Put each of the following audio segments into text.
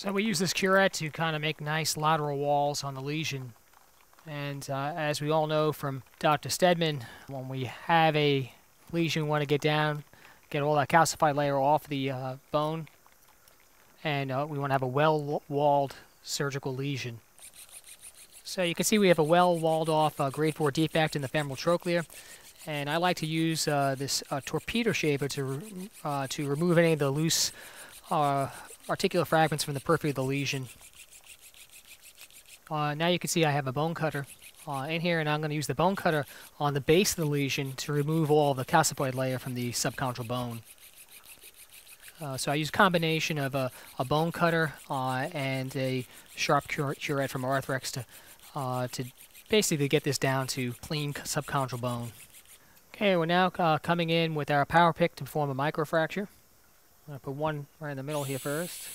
So we use this curette to kind of make nice lateral walls on the lesion. And uh, as we all know from Dr. Steadman, when we have a lesion, we want to get down, get all that calcified layer off the uh, bone, and uh, we want to have a well-walled surgical lesion. So you can see we have a well walled off uh, grade 4 defect in the femoral trochlea. And I like to use uh, this uh, torpedo shaver to, uh, to remove any of the loose articular fragments from the periphery of the lesion. Uh, now you can see I have a bone cutter in here, and I'm going to use the bone cutter on the base of the lesion to remove all the calcified layer from the subchondral bone. Uh, so I use a combination of a, a bone cutter uh, and a sharp curette from Arthrex to uh, to basically get this down to clean subchondral bone. Okay, we're now uh, coming in with our power pick to form a microfracture. I'm going to put one right in the middle here first.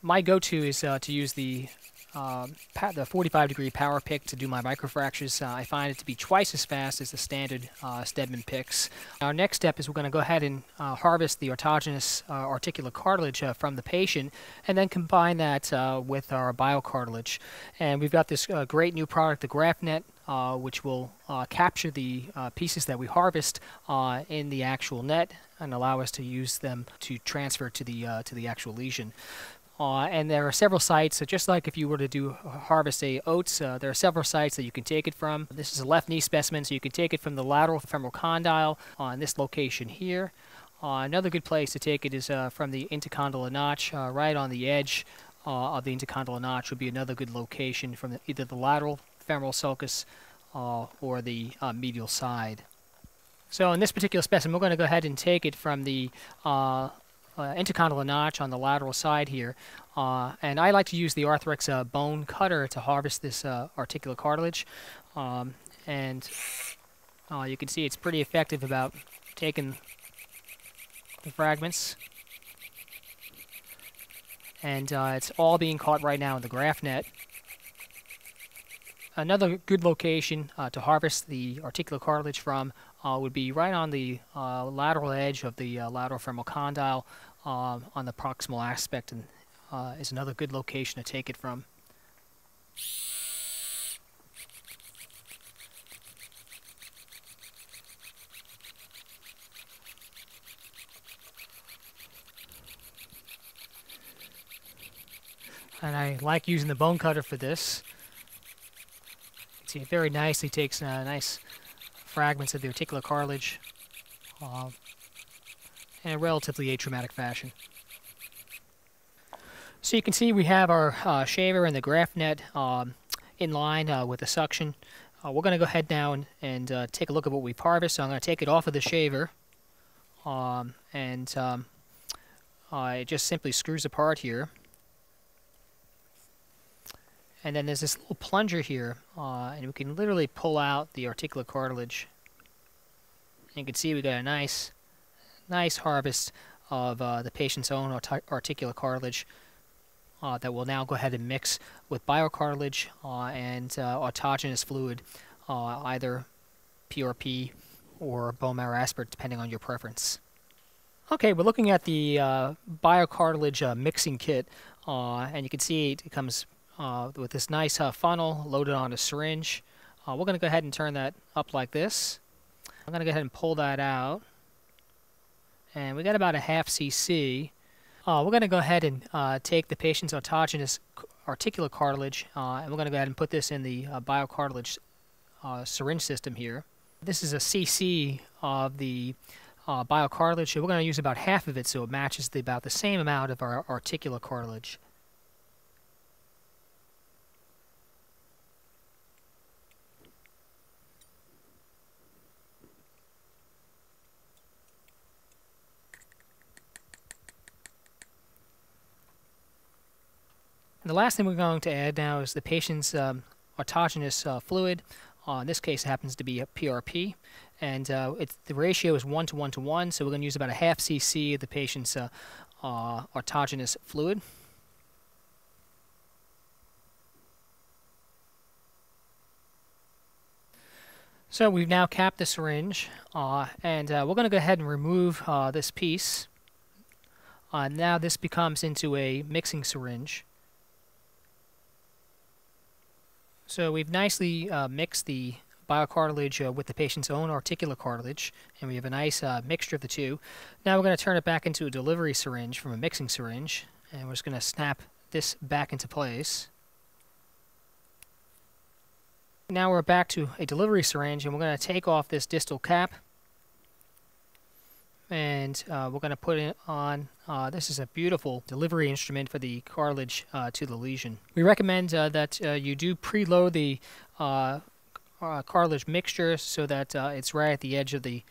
My go-to is uh, to use the um, the 45 degree power pick to do my microfractures. Uh, I find it to be twice as fast as the standard uh, Steadman picks. Our next step is we're going to go ahead and uh, harvest the autogenous uh, articular cartilage uh, from the patient and then combine that uh, with our BioCartilage. And we've got this great new product, the GraftNet, uh, which will capture the pieces that we harvest in the actual net and allow us to use them to transfer to the to the actual lesion. Uh, and there are several sites, so just like if you were to do harvest a OATS, uh, there are several sites that you can take it from. This is a left knee specimen, so you can take it from the lateral femoral condyle on this location here. Uh, another good place to take it is uh, from the intercondylar notch, uh, right on the edge uh, of the intercondylar notch would be another good location from the, either the lateral femoral sulcus or the medial side. So in this particular specimen, we're going to go ahead and take it from the uh, intercondylar notch on the lateral side here. Uh, and I like to use the Arthrex uh, bone cutter to harvest this uh, articular cartilage. Um, and uh, you can see it's pretty effective about taking the fragments. And uh, it's all being caught right now in the GraftNet. Another good location to harvest the articular cartilage from would be right on the lateral edge of the lateral femoral condyle um, on the proximal aspect and uh, is another good location to take it from. And I like using the bone cutter for this. see it very nicely takes uh, nice fragments of the articular cartilage. Uh, in a relatively atraumatic fashion. So you can see we have our uh, shaver and the GraftNet um, in line uh, with the suction. Uh, we're going to go ahead now and, and uh, take a look at what we've harvested. So I'm going to take it off of the shaver um, and um, it just simply screws apart here. And then there's this little plunger here, uh, and we can literally pull out the articular cartilage. And you can see we got a nice nice harvest of uh, the patient's own art articular cartilage uh, that will now go ahead and mix with BioCartilage uh, and uh, autogenous fluid, uh, either PRP or bone marrow aspirate, depending on your preference. Okay, we're looking at the uh, BioCartilage mixing kit, and you can see it comes with this nice funnel loaded on a syringe. we're going to go ahead and turn that up like this. I'm going to go ahead and pull that out and we got about a half cc. Uh, we're going to go ahead and uh, take the patient's autogenous articular cartilage uh, and we're going to go ahead and put this in the uh, BioCartilage uh, syringe system here. This is a cc of the uh, BioCartilage, so we're going to use about half of it so it matches the, about the same amount of our articular cartilage. The last thing we're going to add now is the patient's um, autogenous uh, fluid. Uh, in this case, it happens to be a PRP, and uh, the ratio is one to one to one. So we're going to use about a half cc of the patient's uh, uh, autogenous fluid. So we've now capped the syringe, uh, and we're going to go ahead and remove this piece. Now this becomes into a mixing syringe. So we've nicely uh, mixed the BioCartilage uh, with the patient's own articular cartilage, and we have a nice mixture of the two. Now we're going to turn it back into a delivery syringe from a mixing syringe, and we're just going to snap this back into place. Now we're back to a delivery syringe and we're going to take off this distal cap and uh, we're going to put it on, uh, this is a beautiful delivery instrument for the cartilage uh, to the lesion. We recommend uh, that uh, you do preload the uh, cartilage mixture so that it's right at the edge of the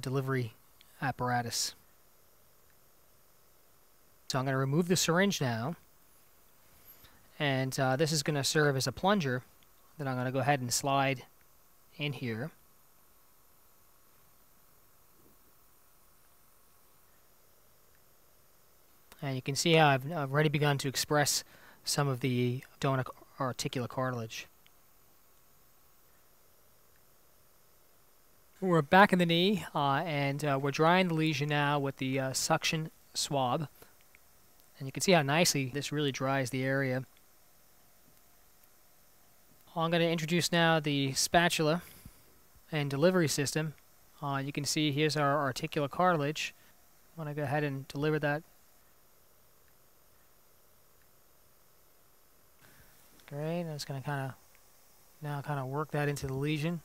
delivery apparatus. So I'm going to remove the syringe now and this is going to serve as a plunger then I'm going to go ahead and slide in here. And you can see how I've already begun to express some of the donor articular cartilage. We're back in the knee, uh, and uh, we're drying the lesion now with the uh, suction swab. And you can see how nicely this really dries the area. I'm going to introduce now the spatula and delivery system. Uh, you can see here's our articular cartilage. I'm going to go ahead and deliver that. Great, I'm just going to kind of now kind of work that into the lesion.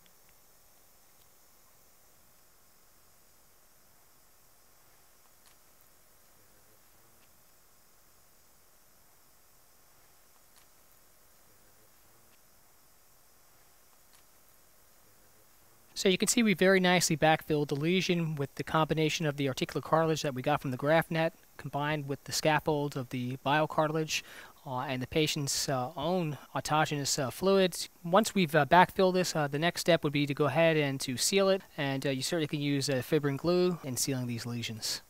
So you can see we very nicely backfilled the lesion with the combination of the articular cartilage that we got from the GraftNet combined with the scaffold of the BioCartilage and the patient's uh, own autogenous uh, fluids. Once we've uh, backfilled this, uh, the next step would be to go ahead and to seal it, and uh, you certainly can use fibrin glue in sealing these lesions.